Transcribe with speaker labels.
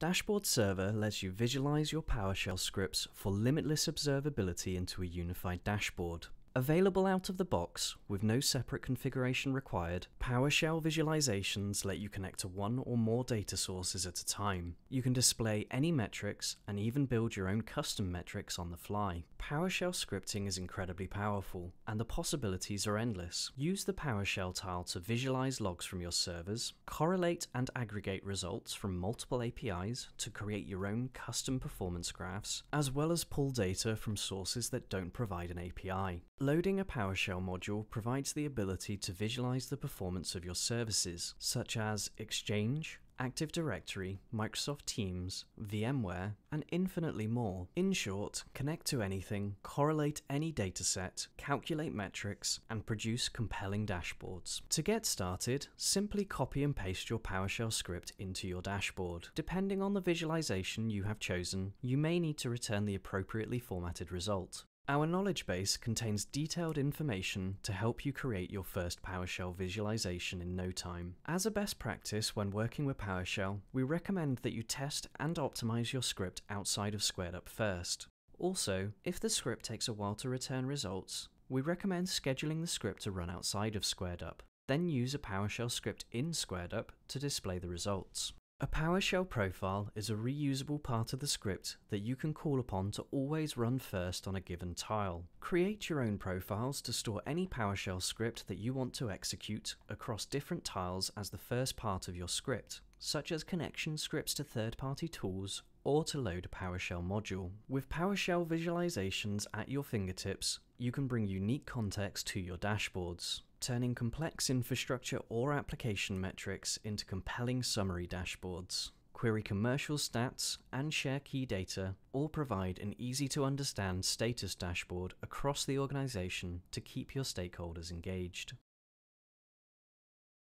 Speaker 1: Dashboard Server lets you visualize your PowerShell scripts for limitless observability into a unified dashboard. Available out of the box, with no separate configuration required, PowerShell visualizations let you connect to one or more data sources at a time. You can display any metrics and even build your own custom metrics on the fly. PowerShell scripting is incredibly powerful, and the possibilities are endless. Use the PowerShell tile to visualize logs from your servers, correlate and aggregate results from multiple APIs to create your own custom performance graphs, as well as pull data from sources that don't provide an API. Loading a PowerShell module provides the ability to visualize the performance of your services, such as Exchange, Active Directory, Microsoft Teams, VMware, and infinitely more. In short, connect to anything, correlate any dataset, calculate metrics, and produce compelling dashboards. To get started, simply copy and paste your PowerShell script into your dashboard. Depending on the visualization you have chosen, you may need to return the appropriately formatted result. Our knowledge base contains detailed information to help you create your first PowerShell visualization in no time. As a best practice when working with PowerShell, we recommend that you test and optimize your script outside of SquaredUp first. Also, if the script takes a while to return results, we recommend scheduling the script to run outside of SquaredUp, then use a PowerShell script in SquaredUp to display the results. A PowerShell profile is a reusable part of the script that you can call upon to always run first on a given tile. Create your own profiles to store any PowerShell script that you want to execute across different tiles as the first part of your script, such as connection scripts to third-party tools or to load a PowerShell module. With PowerShell visualizations at your fingertips, you can bring unique context to your dashboards turning complex infrastructure or application metrics into compelling summary dashboards. Query commercial stats and share key data or provide an easy to understand status dashboard across the organization to keep your stakeholders engaged.